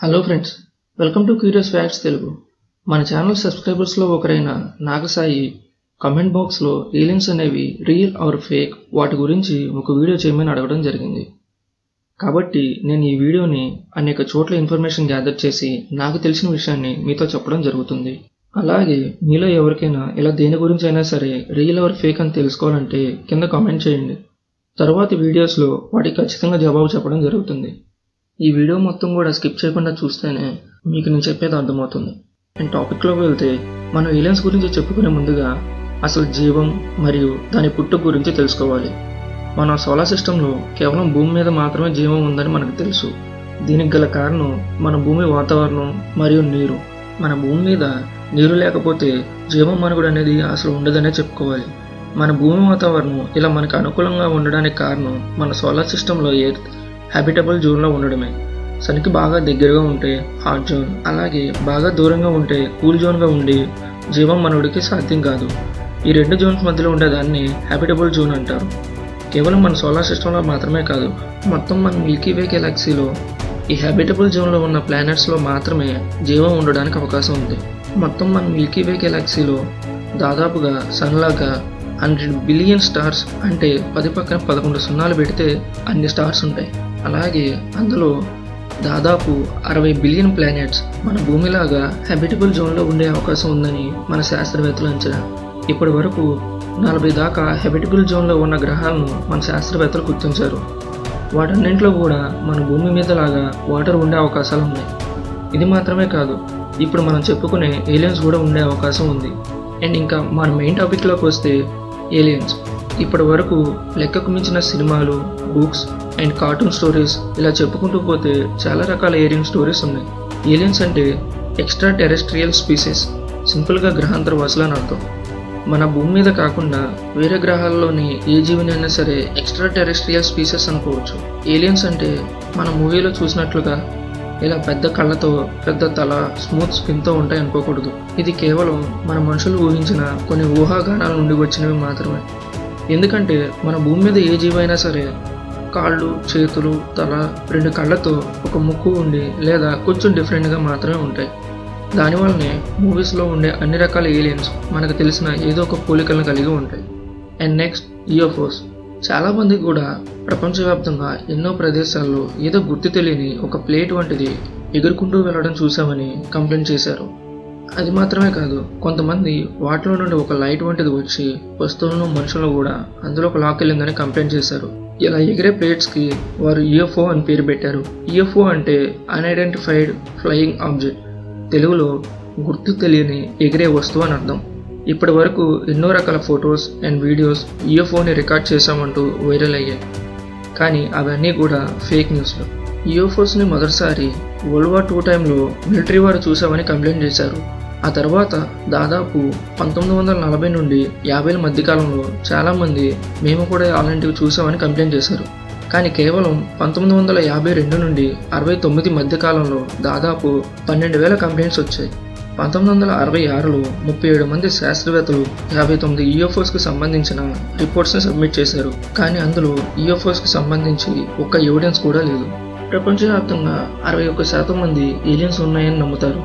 Hello friends welcome to curious facts Telugu మన channel సబ్స్క్రైబర్స్లో ఒకరైన నాగసాయి కమెంట్ బాక్స్లో ఏలియన్స్ అనేవి రియల్ ఆర్ ఫేక్ వాటి గురించి ఒక వీడియో చేయమని అడగడం జరిగింది. కాబట్టి నేను ఈ వీడియోని అనేక చోట్ల ఇన్ఫర్మేషన్ గ్యాదర్ చేసి నాకు తెలిసిన విషయాన్ని మీతో చెప్పడం జరుగుతుంది. అలాగే మీలో ఎవరికైనా ఇలా దేని గురించి అయినా సరే రియల్ ఆర్ ఫేక్ అని తెలుసుకోవాలంటే కింద కామెంట్ చేయండి. తరువాతి వీడియోస్లో వాటికి ఖచ్చితంగా జవాబు చెప్పడం జరుగుతుంది. ఈ వీడియో మొత్తం కూడా స్కిప్ చేయకుండా చూస్తేనే మీకు నేను చెప్పేది అర్థమవుతుంది. అండ్ టాపిక్లోకి వెళ్తే మనం ఏలియన్స్ గురించి చెప్పుకునే ముందుగా అసలు జీవం మరియు దాని పుట్టుక గురించి తెలుసుకోవాలి. మన సోలార్ సిస్టంలో కేవలం భూమి మీద మాత్రమే జీవం ఉందని మనకు తెలుసు. దీనికి గల కారణం మన భూమి వాతావరణం మరియు నీరు. మన భూమి మీద నీరు లేకపోతే జీవం మనుగుడు అనేది అసలు ఉండదనే చెప్పుకోవాలి. మన భూమి వాతావరణం ఇలా మనకు అనుకూలంగా ఉండడానికి కారణం మన సోలార్ సిస్టంలో ఎర్త్ హ్యాబిటబుల్ జోన్లో ఉండడమే. సన్కి బాగా దగ్గరగా ఉంటే హాట్ జోన్ అలాగే బాగా దూరంగా ఉంటే కూల్ జోన్గా ఉండి జీవం మనుడికి సాధ్యం కాదు. ఈ రెండు జోన్స్ మధ్యలో ఉండేదాన్ని హ్యాబిటబుల్ జోన్ అంటారు. కేవలం మన సోలార్ సిస్టంలో మాత్రమే కాదు మొత్తం మన మిల్కీ వే గెలాక్సీలో ఈ హ్యాబిటబుల్ జోన్లో ఉన్న ప్లానెట్స్లో మాత్రమే జీవం ఉండడానికి అవకాశం ఉంది. మొత్తం మన మిల్కీ వే గెలాక్సీలో దాదాపుగా సన్లాగా హండ్రెడ్ బిలియన్ స్టార్స్ అంటే పది పక్కన పదకొండు సున్నాలు పెడితే అన్ని స్టార్స్ ఉంటాయి. అలాగే అందులో దాదాపు అరవై బిలియన్ ప్లానెట్స్ మన భూమిలాగా హ్యాబిటబుల్ జోన్లో ఉండే అవకాశం ఉందని మన శాస్త్రవేత్తలు అంచనా. ఇప్పటి వరకు నలభై దాకా హ్యాబిటబుల్ జోన్లో ఉన్న గ్రహాలను మన శాస్త్రవేత్తలు గుర్తించారు. వాటన్నింటిలో కూడా మన భూమి మీద లాగా వాటర్ ఉండే అవకాశాలు ఉన్నాయి. ఇది మాత్రమే కాదు ఇప్పుడు మనం చెప్పుకునే ఏలియన్స్ కూడా ఉండే అవకాశం ఉంది. అండ్ ఇంకా మన మెయిన్ టాపిక్లోకి వస్తే ఏలియన్స్ ఇప్పటి వరకు లెక్కకు మించిన సినిమాలు బుక్స్ అండ్ కార్టూన్ స్టోరీస్ ఇలా చెప్పుకుంటూ పోతే చాలా రకాల ఏలియన్ స్టోరీస్ ఉన్నాయి. ఏలియన్స్ అంటే ఎక్స్ట్రా టెరెస్ట్రియల్ స్పీసెస్ సింపుల్గా గ్రహాంతర వాసులు అని అర్థం. మన భూమి మీద కాకుండా వేరే గ్రహాల్లోని ఏ జీవినైనా సరే ఎక్స్ట్రా టెరెస్ట్రియల్ స్పీసెస్ అనుకోవచ్చు. ఏలియన్స్ అంటే మన మూవీలో చూసినట్లుగా ఇలా పెద్ద కళ్ళతో పెద్ద తల స్మూత్ స్కిన్తో ఉంటాయి అనుకోకూడదు ఇది కేవలం మన మనుషులు ఊహించిన కొన్ని ఊహాగానాల నుండి వచ్చినవి మాత్రమే. ఎందుకంటే మన భూమి మీద ఏ జీవైనా సరే కాళ్ళు చేతులు తల రెండు కళ్ళతో ఒక ముక్కు ఉండి లేదా కొంచెం డిఫరెంట్గా మాత్రమే ఉంటాయి. దానివల్లనే మూవీస్లో ఉండే అన్ని రకాల ఏలియన్స్ మనకు తెలిసిన ఏదో ఒక పోలికలను కలిగి ఉంటాయి. అండ్ నెక్స్ట్ యూఎఫ్ఓస్ చాలామంది కూడా ప్రపంచవ్యాప్తంగా ఎన్నో ప్రదేశాల్లో ఏదో గుర్తు తెలియని ఒక ప్లేట్ వంటిది ఎగురుకుంటూ వెళ్ళడం చూసామని కంప్లైంట్ చేశారు. అది మాత్రమే కాదు కొంతమంది వాటిలో నుండి ఒక లైట్ వంటిది వచ్చి వస్తువులను మనుషులను కూడా అందులో ఒక లాక్ వెళ్ళిందని కంప్లైంట్ చేశారు. ఇలా ఎగిరే ప్లేట్స్కి వారు యుఎఫ్ఓ అని పేరు పెట్టారు. యుఎఫ్ఓ అంటే అన్ఐడెంటిఫైడ్ ఫ్లయింగ్ ఆబ్జెక్ట్. తెలుగులో గుర్తు తెలియని ఎగిరే వస్తువు అని అర్థం. ఇప్పటి వరకు ఎన్నో రకాల ఫొటోస్ అండ్ వీడియోస్ యూఎఫ్ఓని రికార్డ్ చేశామంటూ వైరల్ అయ్యాయి. కానీ అవన్నీ కూడా ఫేక్ న్యూస్లు. యూఎఫ్ఓస్ని మొదటిసారి వరల్డ్ వార్ టూ టైంలో మిలిటరీ వారు చూసామని కంప్లైంట్ చేశారు. ఆ తర్వాత దాదాపు పంతొమ్మిది వందల నలభై నుండి యాభైల మధ్యకాలంలో చాలామంది మేము కూడా అలాంటివి చూసామని కంప్లైంట్ చేశారు. కానీ కేవలం పంతొమ్మిది వందల యాభై రెండు నుండి అరవై తొమ్మిది మధ్యకాలంలో దాదాపు పన్నెండు వేల కంప్లైంట్స్ వచ్చాయి. పంతొమ్మిది వందల అరవై ఆరులో ముప్పై ఏడు మంది శాస్త్రవేత్తలు యాభై తొమ్మిది ఈఎఫ్ఓస్కి సంబంధించిన రిపోర్ట్స్ని సబ్మిట్ చేశారు. కానీ అందులో ఈఎఫ్ఓస్కి సంబంధించి ఒక్క ఎవిడెన్స్ కూడా లేదు. ప్రపంచవ్యాప్తంగా అరవై ఒక్క శాతం మంది ఏలియన్స్ ఉన్నాయని నమ్ముతారు.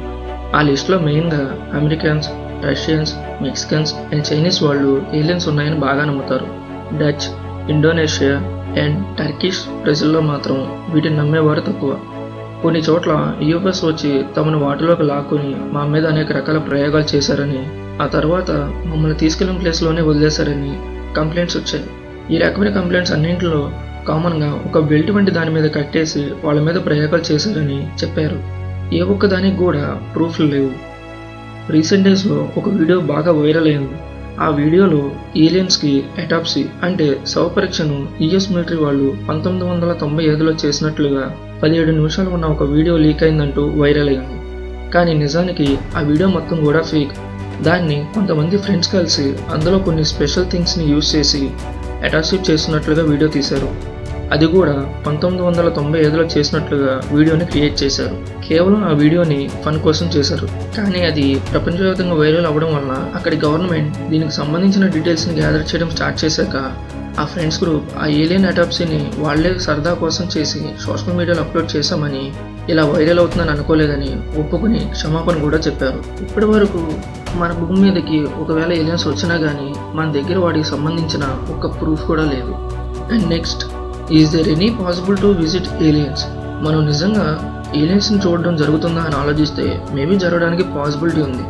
ఆ లిస్ట్లో మెయిన్గా Americans Russians Mexicans and Chinese వాళ్ళు ఏలియన్స్ ఉన్నాయని బాగా నమ్ముతారు. డచ్ ఇండోనేషియా అండ్ టర్కిష్ ప్రజల్లో మాత్రం వీటిని నమ్మేవారు తక్కువ. కొన్ని చోట్ల యూఎస్ వచ్చి తమను వాటిలోకి లాక్కొని మా మీద అనేక రకాల ప్రయోగాలు చేశారని ఆ తర్వాత మమ్మల్ని తీసుకెళ్ళిన ప్లేస్లోనే వదిలేశారని కంప్లైంట్స్ వచ్చాయి. ఈ రకమైన కంప్లైంట్స్ అన్నింటిలో కామన్గా ఒక బెల్ట్ వంటి దాని మీద కట్టేసి వాళ్ళ మీద ప్రయోగాలు చేశారని చెప్పారు. ఏ ఒక్క దానికి కూడా ప్రూఫ్లు లేవు. రీసెంట్ డేస్లో ఒక వీడియో బాగా వైరల్ అయింది. ఆ వీడియోలో ఏలియన్స్కి ఎటాప్సీ అంటే శవపరీక్షను యుఎస్ మిలిటరీ వాళ్ళు పంతొమ్మిది వందల తొంభై ఐదులో చేసినట్లుగా పదిహేడు నిమిషాలు ఉన్న ఒక వీడియో లీక్ అయిందంటూ వైరల్ అయింది. కానీ నిజానికి ఆ వీడియో మొత్తం కూడా ఫేక్. దాన్ని కొంతమంది ఫ్రెండ్స్ కలిసి అందులో కొన్ని స్పెషల్ థింగ్స్ని యూజ్ చేసి అటాసిప్ చేస్తున్నట్లుగా వీడియో తీశారు. అది కూడా పంతొమ్మిది వందల తొంభై ఐదులో చేసినట్లుగా వీడియోని క్రియేట్ చేశారు. కేవలం ఆ వీడియోని ఫన్ కోసం చేశారు. కానీ అది ప్రపంచవ్యాప్తంగా వైరల్ అవ్వడం వల్ల అక్కడి గవర్నమెంట్ దీనికి సంబంధించిన డీటెయిల్స్ని గ్యాదర్ చేయడం స్టార్ట్ చేశాక ఆ ఫ్రెండ్స్ గ్రూప్ ఆ ఏలియన్ అటాప్సీని వాళ్ళే సరదా కోసం చేసి సోషల్ మీడియాలో అప్లోడ్ చేశామని ఇలా వైరల్ అవుతుందని అనుకోలేదని ఒప్పుకుని క్షమాపణ కూడా చెప్పారు. ఇప్పటి వరకు మన భూమి మీదకి ఒకవేళ ఏలియన్స్ వచ్చినా కానీ మన దగ్గర వాటికి సంబంధించిన ఒక్క ప్రూఫ్ కూడా లేదు. And next is there any possible to visit aliens మనం నిజంగా ఏలియన్స్ని చూడడం జరుగుతుందా అని ఆలోచిస్తే మేబీ జరగడానికి పాసిబిలిటీ ఉంది.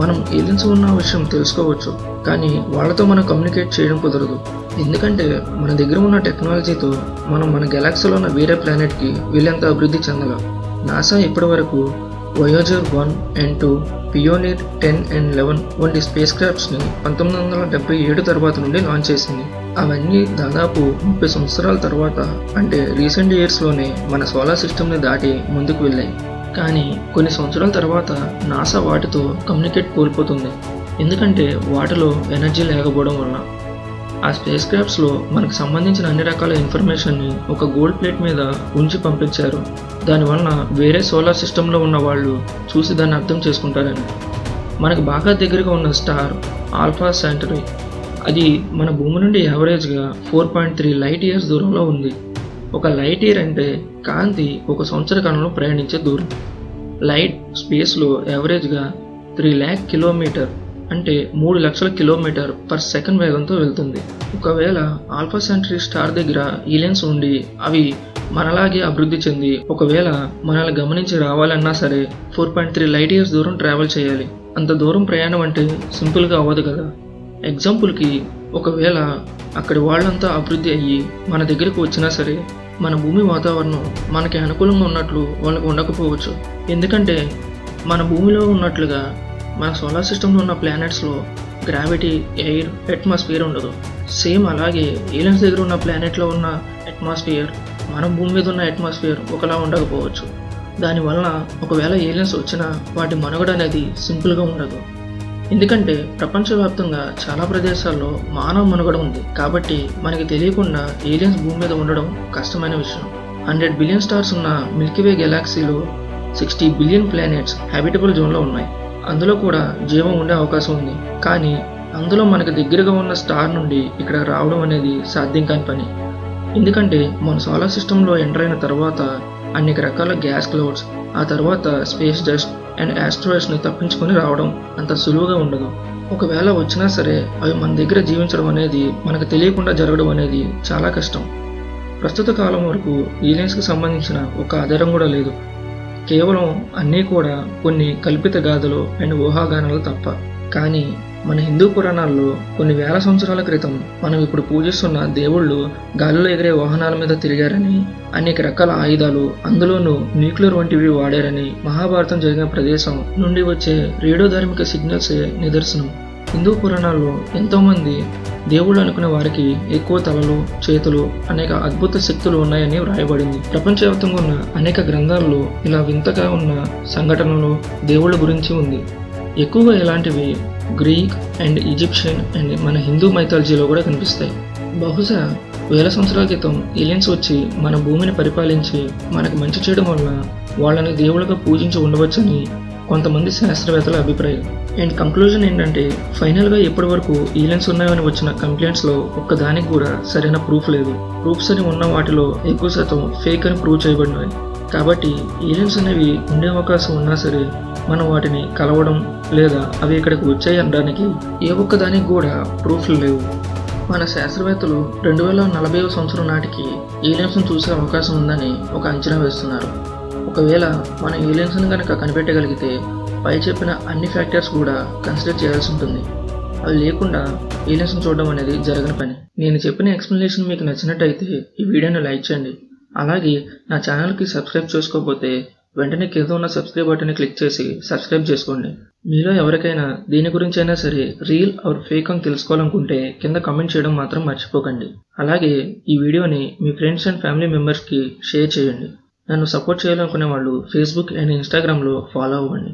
మనం ఏలియన్స్ ఉన్న విషయం తెలుసుకోవచ్చు కానీ వాళ్ళతో మనం కమ్యూనికేట్ చేయడం కుదరదు. ఎందుకంటే మన దగ్గర ఉన్న టెక్నాలజీతో మనం మన గెలాక్సీలో ఉన్న వేరే ప్లానెట్కి వీళ్ళంత అభివృద్ధి చెందగా నాసా ఇప్పటి వరకు Voyager one and two Pioneer ten and eleven వంటి స్పేస్ క్రాఫ్ట్స్ని పంతొమ్మిది వందల డెబ్బై ఏడు తర్వాత నుండి లాంచ్ చేసింది. అవన్నీ దాదాపు ముప్పై సంవత్సరాల తర్వాత అంటే రీసెంట్ ఇయర్స్లోనే మన సోలార్ సిస్టమ్ని దాటి ముందుకు వెళ్ళాయి. కానీ కొన్ని సంవత్సరాల తర్వాత నాసా వాటితో కమ్యూనికేట్ కోల్పోతుంది. ఎందుకంటే వాటిలో ఎనర్జీ లేకపోవడం వల్ల ఆ స్పేస్ క్రాఫ్ట్స్లో మనకు సంబంధించిన అన్ని రకాల ఇన్ఫర్మేషన్ని ఒక గోల్డ్ ప్లేట్ మీద ఉంచి పంపించారు. దానివల్ల వేరే సోలార్ సిస్టంలో ఉన్న వాళ్ళు చూసి దాన్ని అర్థం చేసుకుంటారని. మనకు బాగా దగ్గరగా ఉన్న స్టార్ ఆల్ఫా సెంటరీ అది మన భూమి నుండి యావరేజ్గా four point three light years దూరంలో ఉంది. ఒక లైట్ ఇయర్ అంటే కాంతి ఒక సంవత్సర కాలంలో ప్రయాణించే దూరం. లైట్ స్పేస్లో యావరేజ్గా త్రీ ల్యాక్ కిలోమీటర్ అంటే మూడు లక్షల కిలోమీటర్ పర్ సెకండ్ వేగంతో వెళ్తుంది. ఒకవేళ ఆల్ఫా సెంటరీ స్టార్ దగ్గర ఈలియన్స్ ఉండి అవి మనలాగే అభివృద్ధి చెంది ఒకవేళ మనల్ని గమనించి రావాలన్నా సరే four point three light years దూరం ట్రావెల్ చేయాలి. అంత దూరం ప్రయాణం అంటే సింపుల్గా అవ్వదు కదా. ఎగ్జాంపుల్కి ఒకవేళ అక్కడి వాళ్ళంతా అభివృద్ధి అయ్యి మన దగ్గరకు వచ్చినా సరే మన భూమి వాతావరణం మనకి అనుకూలంగా ఉన్నట్లు వాళ్ళకు ఉండకపోవచ్చు. ఎందుకంటే మన భూమిలో ఉన్నట్లుగా మన సోలార్ సిస్టంలో ఉన్న ప్లానెట్స్లో గ్రావిటీ ఎయిర్ అట్మాస్ఫియర్ ఉండదు. సేమ్ అలాగే ఏలియన్స్ దగ్గర ఉన్న ప్లానెట్లో ఉన్న అట్మాస్ఫియర్ మన భూమి మీద ఉన్న అట్మాస్ఫియర్ ఒకలా ఉండకపోవచ్చు. దానివలన ఒకవేళ ఏలియన్స్ వచ్చినా వాటి మనుగడ అనేది సింపుల్గా ఉండదు. ఎందుకంటే ప్రపంచవ్యాప్తంగా చాలా ప్రదేశాల్లో మానవ మనుగడ ఉంది. కాబట్టి మనకి తెలియకుండా ఏలియన్స్ భూమి మీద ఉండడం కష్టమైన విషయం. హండ్రెడ్ బిలియన్ స్టార్స్ ఉన్న మిల్కీవే గెలాక్సీలో సిక్స్టీ బిలియన్ ప్లానెట్స్ హ్యాబిటబుల్ జోన్లో ఉన్నాయి. అందులో కూడా జీవం ఉండే అవకాశం ఉంది. కానీ అందులో మనకు దగ్గరగా ఉన్న స్టార్ నుండి ఇక్కడ రావడం అనేది సాధ్యం కాని పని. ఎందుకంటే మన సోలార్ సిస్టంలో ఎంటర్ అయిన తర్వాత అనేక రకాల గ్యాస్ క్లౌడ్స్ ఆ తర్వాత స్పేస్ డస్ట్ అండ్ ఆస్ట్రాయిడ్స్ని తప్పించుకొని రావడం అంత సులువుగా ఉండదు. ఒకవేళ వచ్చినా సరే అవి మన దగ్గర జీవించడం అనేది మనకు తెలియకుండా జరగడం అనేది చాలా కష్టం. ప్రస్తుత కాలం వరకు ఏలియన్స్కి సంబంధించిన ఒక ఆధారం కూడా లేదు. కేవలం అన్నీ కూడా కొన్ని కల్పిత గాథలు అండ్ ఊహాగానాలు తప్ప. కానీ మన హిందూ పురాణాల్లో కొన్ని వేల సంవత్సరాల క్రితం మనం ఇప్పుడు పూజిస్తున్న దేవుళ్ళు గాలిలో ఎగిరే వాహనాల మీద తిరిగారని అనేక రకాల ఆయుధాలు అందులోనూ న్యూక్లియర్ వంటివి వాడారని మహాభారతం జరిగిన ప్రదేశం నుండి వచ్చే రేడియో ధార్మిక సిగ్నల్సే నిదర్శనం. హిందూ పురాణాల్లో ఎంతోమంది దేవుళ్ళు అనుకునే వారికి ఎక్కువ తలలు చేతులు అనేక అద్భుత శక్తులు ఉన్నాయని వ్రాయబడింది. ప్రపంచవ్యాప్తంగా ఉన్న అనేక గ్రంథాల్లో ఇలా వింతగా ఉన్న సంఘటనలు దేవుళ్ళ గురించి ఉంది. ఎక్కువగా ఇలాంటివి గ్రీక్ అండ్ ఈజిప్షియన్ అండ్ మన హిందూ మైథాలజీలో కూడా కనిపిస్తాయి. బహుశా వేల సంవత్సరాల క్రితం ఏలియన్స్ వచ్చి మన భూమిని పరిపాలించి మనకు మంచి చేయడం వల్ల వాళ్ళని దేవుళ్ళగా పూజించి ఉండవచ్చని కొంతమంది శాస్త్రవేత్తల అభిప్రాయం. అండ్ కంక్లూజన్ ఏంటంటే ఫైనల్గా ఇప్పటి వరకు ఈలెన్స్ ఉన్నాయని వచ్చిన కంప్లైంట్స్లో ఒక్కదానికి కూడా సరైన ప్రూఫ్ లేదు. ప్రూఫ్స్ అని ఉన్న వాటిలో ఎక్కువ శాతం ఫేక్ అని ప్రూవ్ చేయబడినవి. కాబట్టి ఏలియన్స్ అనేవి ఉండే అవకాశం ఉన్నా సరే మనం వాటిని కలవడం లేదా అవి ఇక్కడికి వచ్చాయి అనడానికి ఏ ఒక్క దానికి కూడా ప్రూఫ్లు లేవు. మన శాస్త్రవేత్తలు రెండు వేల నలభై సంవత్సరం నాటికి ఏలియన్స్ను చూసే అవకాశం ఉందని ఒక అంచనా వేస్తున్నారు. ఒకవేళ మనం ఏలియన్స్ని కనుక కనిపెట్టగలిగితే పై చెప్పిన అన్ని ఫ్యాక్టర్స్ కూడా కన్సిడర్ చేయాల్సి ఉంటుంది. అవి లేకుండా ఏలియన్స్ని చూడడం అనేది జరగని పని. నేను చెప్పిన ఎక్స్ప్లెనేషన్ మీకు నచ్చినట్టయితే ఈ వీడియోని లైక్ చేయండి. అలాగే నా ఛానల్కి సబ్స్క్రైబ్ చేసుకోకపోతే వెంటనే కింద ఉన్న సబ్స్క్రైబ్ బటన్ని క్లిక్ చేసి సబ్స్క్రైబ్ చేసుకోండి. మీలో ఎవరికైనా దీని గురించి అయినా సరే రీల్ ఆర్ ఫేక్ అని తెలుసుకోవాలనుకుంటే కింద కామెంట్ చేయడం మాత్రం మర్చిపోకండి. అలాగే ఈ వీడియోని మీ ఫ్రెండ్స్ అండ్ ఫ్యామిలీ మెంబర్స్కి షేర్ చేయండి. నన్ను సపోర్ట్ చేయాలనుకునే వాళ్ళు ఫేస్బుక్ అండ్ ఇన్స్టాగ్రామ్లో ఫాలో అవ్వండి.